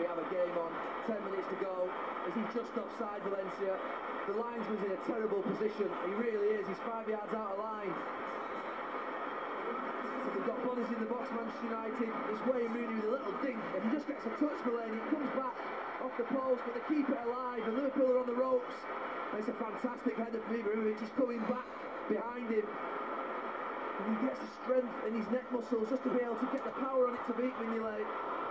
We have a game on. 10 minutes to go. Is he just offside, Valencia? The linesman's in a terrible position. He really is. He's five yards out of line. They've got bodies in the box, Manchester United. It's Wayne Rooney with a little dink. If he just gets a touch, Fellaini, it comes back off the post, but they keep it alive, and Liverpool are on the ropes. And it's a fantastic header from Ibrahimovic. He's coming back behind him. And he gets the strength in his neck muscles just to be able to get the power on it to beat Mignolet.